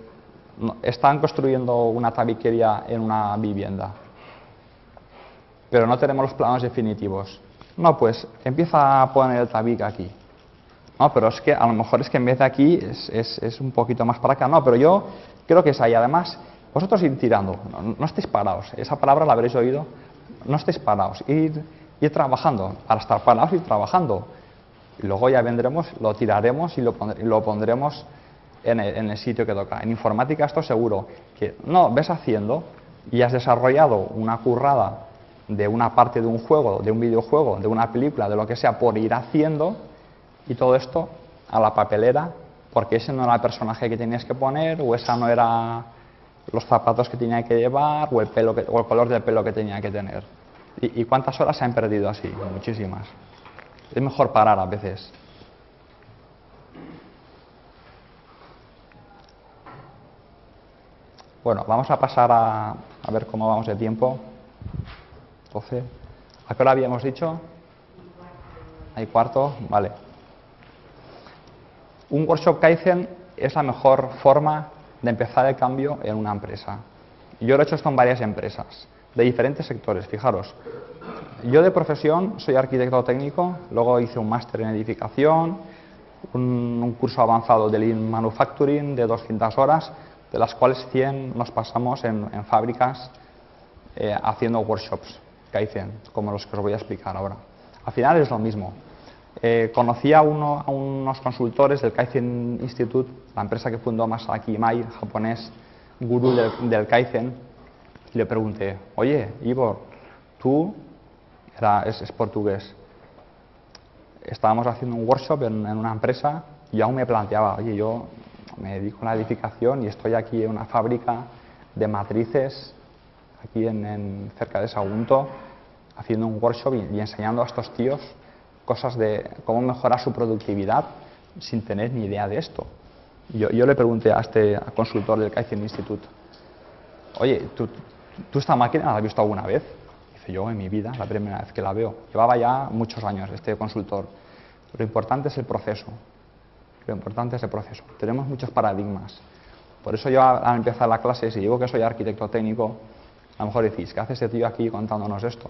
están construyendo una tabiquería en una vivienda pero no tenemos los planos definitivos. No, pues empieza a poner el tabique aquí. No, pero es que a lo mejor es que en vez de aquí es, es, es un poquito más para acá. No, pero yo creo que es ahí. Además, vosotros ir tirando, no, no estéis parados. Esa palabra la habréis oído. No estéis parados. Ir, ir trabajando. Para estar parados, ir trabajando. Y luego ya vendremos, lo tiraremos y lo, lo pondremos en el, sitio que toca. En informática esto seguro. Que no, ves haciendo y has desarrollado una currada de una parte de un juego, de un videojuego, de una película, de lo que sea, por ir haciendo y todo esto a la papelera, porque ese no era el personaje que tenías que poner, o esa no era los zapatos que tenía que llevar, o el, pelo o el color del pelo que tenía que tener. ¿Y, ¿Y cuántas horas se han perdido así? Muchísimas. Es mejor parar a veces. Bueno, vamos a pasar a, a ver cómo vamos de tiempo. 12. ¿A qué hora habíamos dicho? ¿Hay cuarto? Vale. Un workshop Kaizen es la mejor forma de empezar el cambio en una empresa. Yo lo he hecho esto en varias empresas, de diferentes sectores, fijaros. Yo de profesión soy arquitecto técnico, luego hice un máster en edificación, un, un, curso avanzado de Lean Manufacturing de 200 horas, de las cuales 100 nos pasamos en, en fábricas eh, haciendo workshops. Kaizen, como los que os voy a explicar ahora. Al final es lo mismo. Eh, conocí a, uno, a, unos consultores del Kaizen Institute, la empresa que fundó Masaki Mai, japonés, gurú del, del Kaizen, y le pregunté, oye, Ivor, tú, era, es, es, portugués, estábamos haciendo un workshop en, en una empresa y aún me planteaba, oye, yo me dedico a la edificación y estoy aquí en una fábrica de matrices aquí en, en, cerca de Sagunto, haciendo un workshop y, y, enseñando a estos tíos cosas de cómo mejorar su productividad sin tener ni idea de esto. Yo, yo le pregunté a este consultor del Kaizen Institute, oye, ¿tú, ¿tú esta máquina la has visto alguna vez? Dice, yo en mi vida, la primera vez que la veo. Llevaba ya muchos años este consultor. Lo importante es el proceso. Lo importante es el proceso. Tenemos muchos paradigmas. Por eso yo al empezar la clase, si digo que soy arquitecto técnico, A lo mejor decís, ¿qué hace este tío aquí contándonos esto?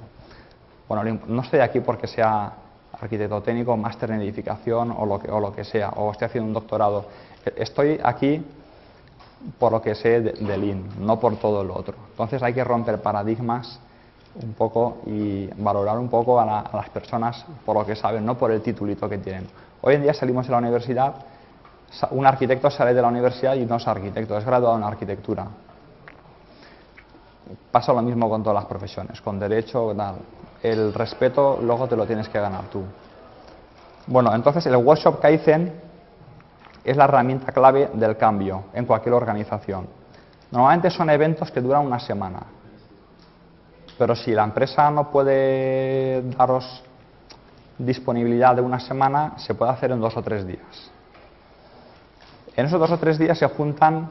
Bueno, no estoy aquí porque sea arquitecto técnico, máster en edificación o lo, que, o lo que sea, o estoy haciendo un doctorado. E- Estoy aquí por lo que sé de, de Lean, no por todo lo otro. Entonces hay que romper paradigmas un poco y valorar un poco a, la- a las personas por lo que saben, no por el titulito que tienen. Hoy en día salimos de la universidad, un arquitecto sale de la universidad y no es arquitecto, es graduado en arquitectura. Pasa lo mismo con todas las profesiones, con derecho, tal. El respeto luego te lo tienes que ganar tú. Bueno, entonces el workshop Kaizen es la herramienta clave del cambio en cualquier organización. Normalmente son eventos que duran una semana, pero si la empresa no puede daros disponibilidad de una semana, se puede hacer en dos o tres días. En esos dos o tres días se juntan,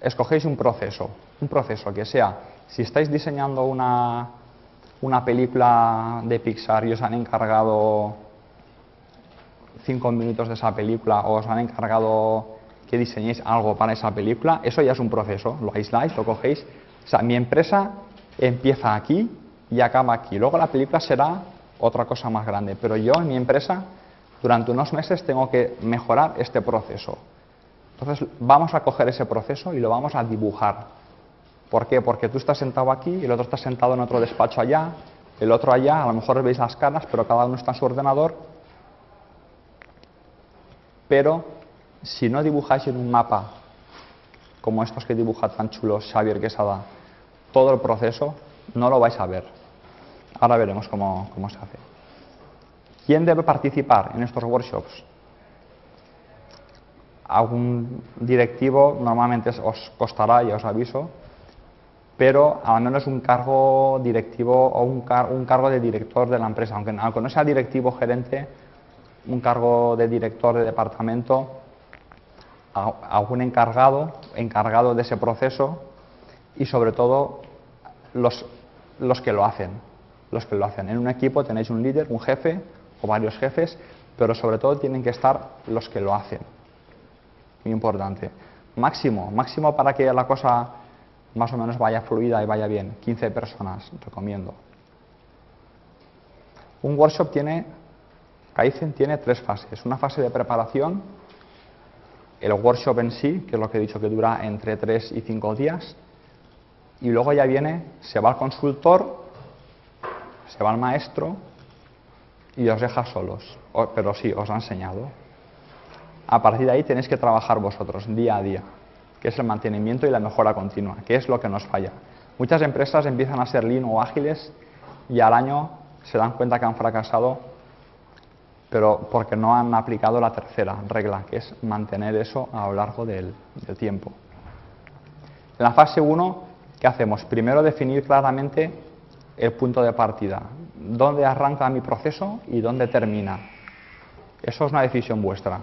escogéis un proceso, un proceso que sea, si estáis diseñando una, una película de Pixar y os han encargado cinco minutos de esa película o os han encargado que diseñéis algo para esa película, eso ya es un proceso, lo aisláis, lo cogéis. O sea, mi empresa empieza aquí y acaba aquí. Luego la película será otra cosa más grande, pero yo en mi empresa durante unos meses tengo que mejorar este proceso. Entonces vamos a coger ese proceso y lo vamos a dibujar. ¿Por qué? Porque tú estás sentado aquí el otro está sentado en otro despacho allá, el otro allá, a lo mejor veis las caras, pero cada uno está en su ordenador. Pero si no dibujáis en un mapa, como estos que dibuja tan chulos Xavier Quesada, todo el proceso, no lo vais a ver. Ahora veremos cómo, cómo se hace. ¿Quién debe participar en estos workshops? Algún directivo normalmente os costará, ya os aviso, pero al menos un cargo directivo o un, car- un cargo de director de la empresa, aunque, aunque no sea directivo gerente, un cargo de director de departamento, a- algún encargado, encargado de ese proceso y sobre todo los, los que lo hacen, los que lo hacen. En un equipo tenéis un líder, un jefe o varios jefes, pero sobre todo tienen que estar los que lo hacen. Muy importante. Máximo, máximo para que la cosa más o menos vaya fluida y vaya bien. 15 personas, recomiendo. Un workshop tiene, Kaizen tiene tres fases. Una fase de preparación, el workshop en sí, que es lo que he dicho que dura entre 3 y 5 días, y luego ya viene, se va al consultor, se va al maestro y os deja solos. Pero sí, os ha enseñado. A partir de ahí tenéis que trabajar vosotros día a día, que es el mantenimiento y la mejora continua, que es lo que nos falla. Muchas empresas empiezan a ser lean o ágiles y al año se dan cuenta que han fracasado, pero porque no han aplicado la tercera regla, que es mantener eso a lo largo del, tiempo. En la fase 1, ¿qué hacemos? Primero definir claramente el punto de partida, dónde arranca mi proceso y dónde termina. Eso es una decisión vuestra.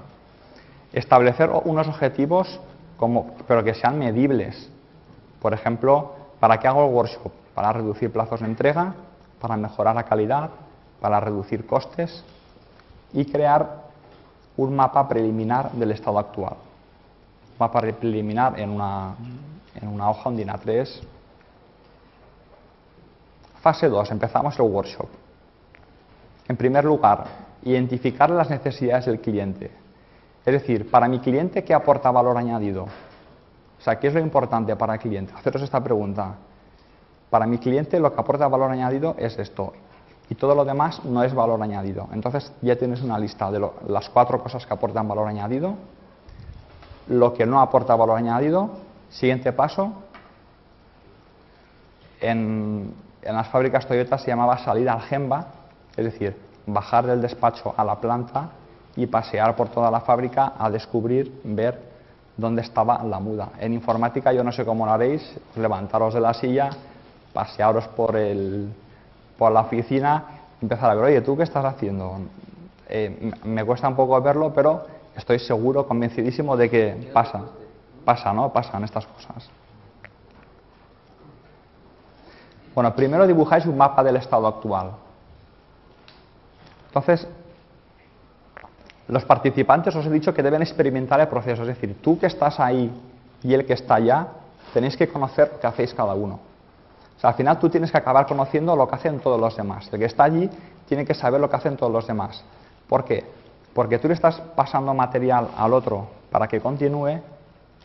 Establecer unos objetivos, como, pero que sean medibles. Por ejemplo, ¿para qué hago el workshop? Para reducir plazos de entrega, para mejorar la calidad, para reducir costes y crear un mapa preliminar del estado actual. Mapa pre- preliminar en una, en una hoja, un DIN A3. Fase 2. Empezamos el workshop. En primer lugar, identificar las necesidades del cliente. Es decir, para mi cliente, ¿qué aporta valor añadido? O sea, ¿qué es lo importante para el cliente? Haceros esta pregunta. Para mi cliente lo que aporta valor añadido es esto. Y todo lo demás no es valor añadido. Entonces ya tienes una lista de las cuatro cosas que aportan valor añadido. Lo que no aporta valor añadido. Siguiente paso. En, en las fábricas Toyota se llamaba salir al Gemba, es decir, bajar del despacho a la planta y pasear por toda la fábrica a descubrir, ver dónde estaba la muda. En informática yo no sé cómo lo haréis, levantaros de la silla, pasearos por, el, por la oficina, empezar a ver, oye, ¿tú qué estás haciendo? Eh, me cuesta un poco verlo, pero estoy seguro, convencidísimo de que pasa, pasa, ¿no? Pasan estas cosas. Bueno, primero dibujáis un mapa del estado actual. Entonces, los participantes os he dicho que deben experimentar el proceso, es decir, tú que estás ahí y el que está allá, tenéis que conocer qué hacéis cada uno. Al final tú tienes que acabar conociendo lo que hacen todos los demás. El que está allí tiene que saber lo que hacen todos los demás. ¿Por qué? Porque tú le estás pasando material al otro para que continúe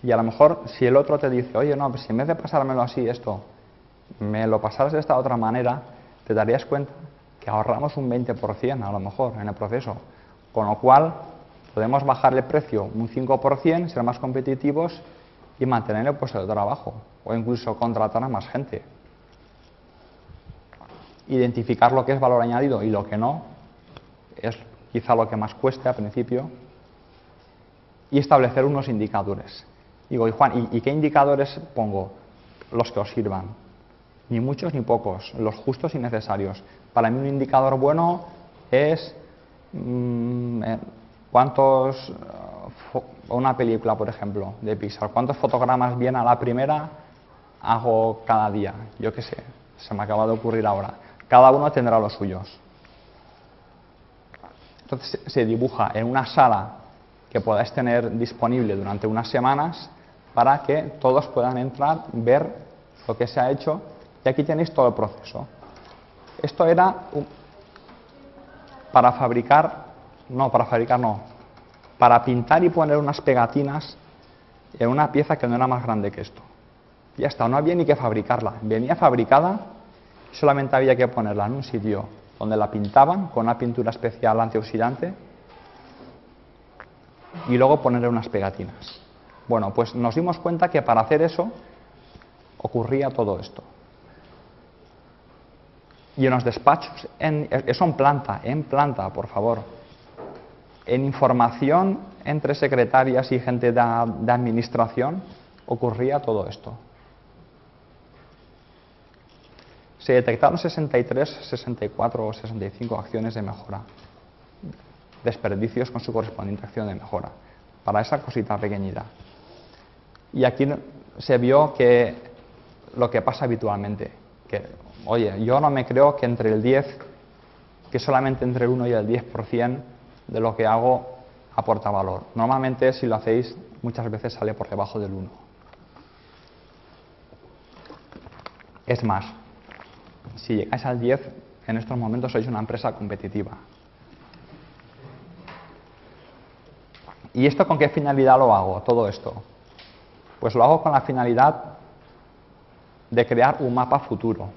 y a lo mejor si el otro te dice, oye, no, pues si en vez de pasármelo así, esto, me lo pasaras de esta otra manera, te darías cuenta que ahorramos un 20% a lo mejor en el proceso. Con lo cual, podemos bajar el precio un 5%, ser más competitivos y mantener el puesto de trabajo o incluso contratar a más gente. Identificar lo que es valor añadido y lo que no es quizá lo que más cueste al principio y establecer unos indicadores. Digo, y Juan, ¿y, qué indicadores pongo? Los que os sirvan. Ni muchos ni pocos, los justos y necesarios. Para mí un indicador bueno es mm, eh, cuántos, una película, por ejemplo, de Pixar, cuántos fotogramas bien a la primera hago cada día. Yo qué sé, se me acaba de ocurrir ahora. Cada uno tendrá los suyos. Entonces se dibuja en una sala que podáis tener disponible durante unas semanas para que todos puedan entrar, ver lo que se ha hecho y aquí tenéis todo el proceso. Esto era para fabricar, no, para fabricar no, para pintar y poner unas pegatinas en una pieza que no era más grande que esto. Ya está, no había ni que fabricarla, venía fabricada, solamente había que ponerla en un sitio donde la pintaban con una pintura especial antioxidante y luego ponerle unas pegatinas. Bueno, pues nos dimos cuenta que para hacer eso ocurría todo esto. Y en los despachos, en, eso en planta, en planta, por favor. En información entre secretarias y gente de, de administración ocurría todo esto. Se detectaron 63, 64 o 65 acciones de mejora, desperdicios con su correspondiente acción de mejora, para esa cosita pequeñita. Y aquí se vio que lo que pasa habitualmente, que, oye, yo no me creo que entre el 10, que solamente entre el 1 y el 10% de lo que hago aporta valor. Normalmente si lo hacéis muchas veces sale por debajo del 1. Es más, si llegáis al 10, en estos momentos sois una empresa competitiva. ¿Y esto con qué finalidad lo hago? Todo esto. Pues lo hago con la finalidad de crear un mapa futuro.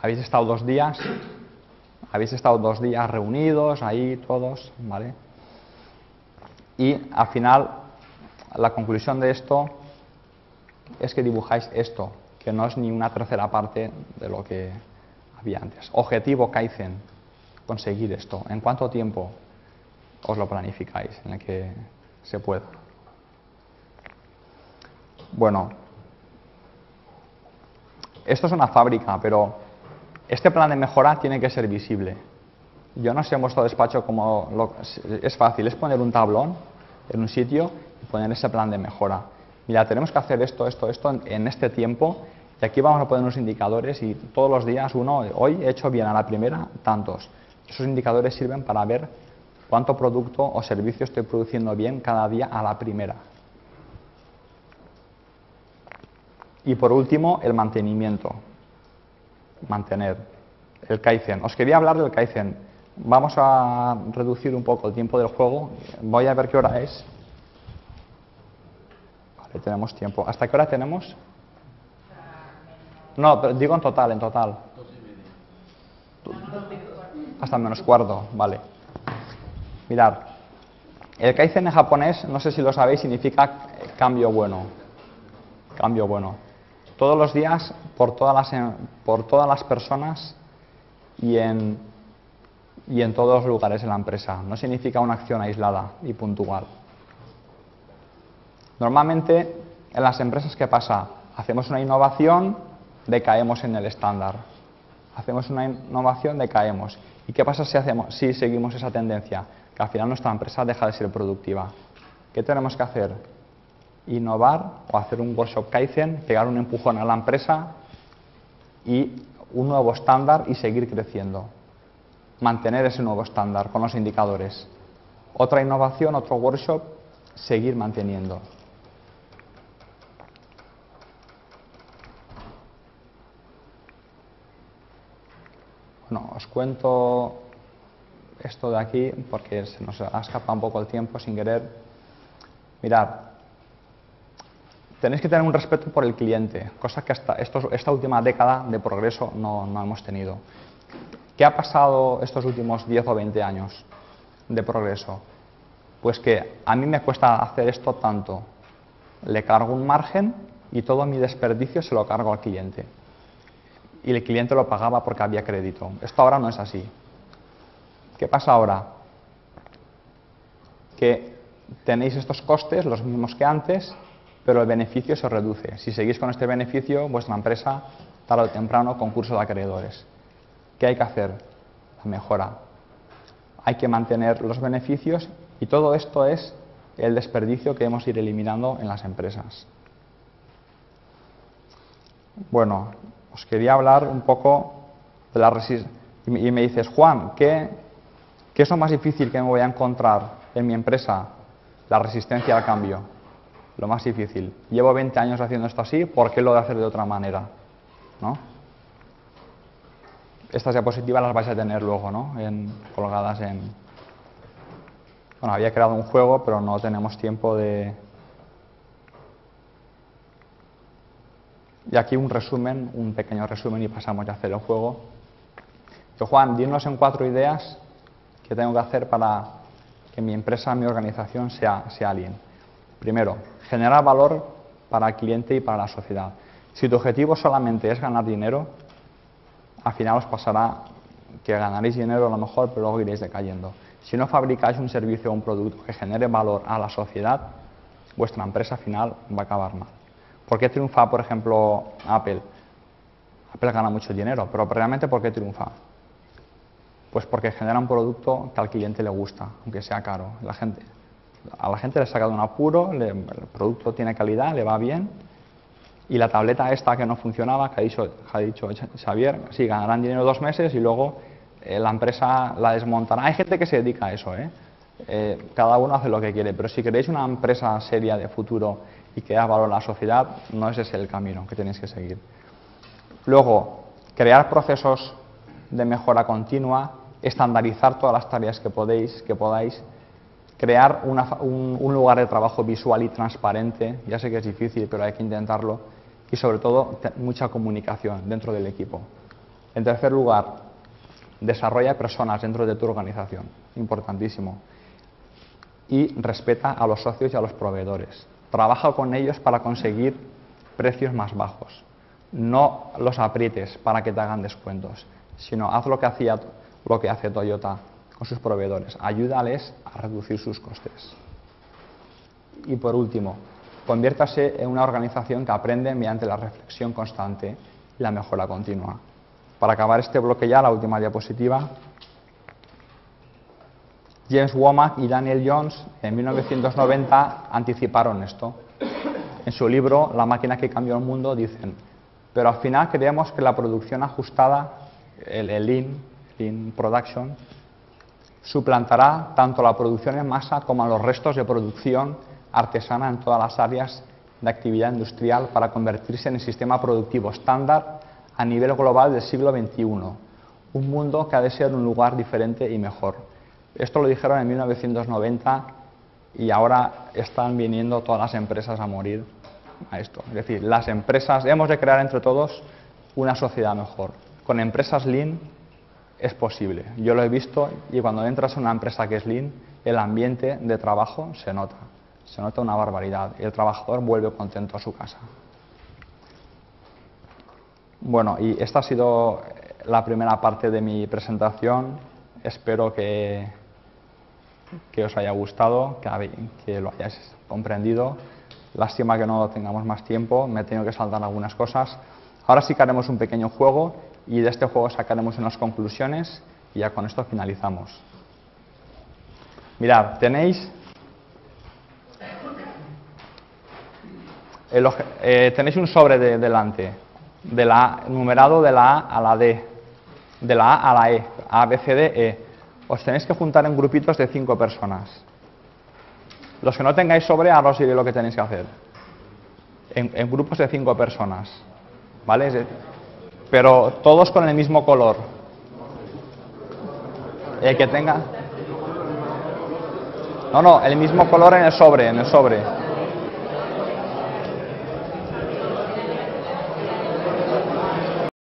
Habéis estado dos días, habéis estado dos días reunidos ahí todos, ¿vale? Y al final la conclusión de esto es que dibujáis esto, que no es ni una tercera parte de lo que había antes. Objetivo Kaizen, conseguir esto. ¿En cuánto tiempo os lo planificáis en el que se pueda? Bueno, esto es una fábrica, pero este plan de mejora tiene que ser visible. Yo no sé en vuestro despacho cómo es fácil, es poner un tablón en un sitio y poner ese plan de mejora. Mira, tenemos que hacer esto, esto, esto en este tiempo y aquí vamos a poner unos indicadores y todos los días uno, hoy he hecho bien a la primera, tantos. Esos indicadores sirven para ver cuánto producto o servicio estoy produciendo bien cada día a la primera. Y por último, el mantenimiento. Mantener. El Kaizen. Os quería hablar del Kaizen. Vamos a reducir un poco el tiempo del juego. Voy a ver qué hora es. Tenemos tiempo. ¿Hasta qué hora tenemos? No, pero digo en total, en total. Hasta menos cuarto, vale. Mirad, el Kaizen en japonés, no sé si lo sabéis, significa cambio bueno. Cambio bueno todos los días por todas las, por todas las personas y en, y en todos los lugares de la empresa. No significa una acción aislada y puntual. Normalmente en las empresas, ¿qué pasa? Hacemos una innovación, decaemos en el estándar. Hacemos una innovación, decaemos. ¿Y qué pasa si, hacemos, si seguimos esa tendencia? Que al final nuestra empresa deja de ser productiva. ¿Qué tenemos que hacer? innovar o hacer un workshop Kaizen, pegar un empujón a la empresa y un nuevo estándar y seguir creciendo. Mantener ese nuevo estándar con los indicadores. Otra innovación, otro workshop, seguir manteniendo. Bueno, os cuento esto de aquí porque se nos ha escapado un poco el tiempo sin querer. Mirad, tenéis que tener un respeto por el cliente, cosa que hasta esta última década de progreso no, no hemos tenido. ¿Qué ha pasado estos últimos 10 o 20 años de progreso? Pues que a mí me cuesta hacer esto tanto. Le cargo un margen y todo mi desperdicio se lo cargo al cliente. Y el cliente lo pagaba porque había crédito. Esto ahora no es así. ¿Qué pasa ahora? Que tenéis estos costes, los mismos que antes, pero el beneficio se reduce. Si seguís con este beneficio, vuestra empresa, tarde o temprano, concurso de acreedores. ¿Qué hay que hacer? La mejora. Hay que mantener los beneficios y todo esto es el desperdicio que hemos ir eliminando en las empresas. Bueno, os quería hablar un poco de la resistencia. Y me- dices, Juan, ¿qué, ¿qué es lo más difícil que me voy a encontrar en mi empresa? La resistencia al cambio. Lo más difícil. Llevo 20 años haciendo esto así, ¿por qué lo de hacer de otra manera? ¿No? Estas diapositivas las vais a tener luego, ¿no? En- colgadas en... Bueno, había creado un juego, pero no tenemos tiempo de... Y aquí un resumen, un pequeño resumen y pasamos ya a hacer el juego. Yo, Juan, dinos en cuatro ideas que tengo que hacer para que mi empresa, mi organización sea, sea alguien. Primero, generar valor para el cliente y para la sociedad. Si tu objetivo solamente es ganar dinero, al final os pasará que ganaréis dinero a lo mejor, pero luego iréis decayendo. Si no fabricáis un servicio o un producto que genere valor a la sociedad, vuestra empresa final va a acabar mal. ¿Por qué triunfa, por ejemplo, Apple? Apple gana mucho dinero, pero realmente ¿por qué triunfa? Pues porque genera un producto que al cliente le gusta, aunque sea caro. La gente, a la gente le saca de un apuro, el producto tiene calidad, le va bien, y la tableta esta que no funcionaba, que ha dicho, que ha dicho Xavier, sí, ganarán dinero dos meses y luego eh, la empresa la desmontará. Hay gente que se dedica a eso, ¿eh? Eh, cada uno hace lo que quiere, pero si queréis una empresa seria de futuro y da valor a la sociedad, no ese es el camino que tenéis que seguir. Luego, crear procesos de mejora continua, estandarizar todas las tareas que podéis, que podáis, crear un, un lugar de trabajo visual y transparente, ya sé que es difícil, pero hay que intentarlo, y sobre todo mucha comunicación dentro del equipo. En tercer lugar, desarrolla personas dentro de tu organización, importantísimo. Y respeta a los socios y a los proveedores. Trabaja con ellos para conseguir precios más bajos. No los aprietes para que te hagan descuentos, sino haz lo que, hacía, lo que hace Toyota con sus proveedores. Ayúdales a reducir sus costes. Y por último, conviértase en una organización que aprende mediante la reflexión constante y la mejora continua. Para acabar este bloque ya, la última diapositiva. James Womack y Daniel Jones en 1990 anticiparon esto. En su libro La máquina que cambió el mundo dicen, pero al final creemos que la producción ajustada, el, lean, lean production, suplantará tanto la producción en masa como los restos de producción artesana en todas las áreas de actividad industrial para convertirse en el sistema productivo estándar a nivel global del siglo XXI. Un mundo que ha de ser un lugar diferente y mejor. Esto lo dijeron en 1990 y ahora están viniendo todas las empresas a morir a esto. Es decir, las empresas, hemos de crear entre todos una sociedad mejor. Con empresas lean es posible. Yo lo he visto y cuando entras a una empresa que es lean, el ambiente de trabajo se nota. Se nota una barbaridad y el trabajador vuelve contento a su casa. Bueno, y esta ha sido la primera parte de mi presentación. Espero que, que os haya gustado, que, lo hayáis comprendido. Lástima que no tengamos más tiempo, me he tenido que saltar algunas cosas. Ahora sí que haremos un pequeño juego y de este juego sacaremos unas conclusiones y ya con esto finalizamos. Mirad, tenéis eh, tenéis un sobre de- delante, de la, numerado de la A a la D, de la A a la E, A, B, C, D, E. Os tenéis que juntar en grupitos de cinco personas. Los que no tengáis sobre, ahora os diré lo que tenéis que hacer. En, en grupos de cinco personas. ¿Vale? Pero todos con el mismo color. El que tenga... No, no, el mismo color en el sobre, en el sobre.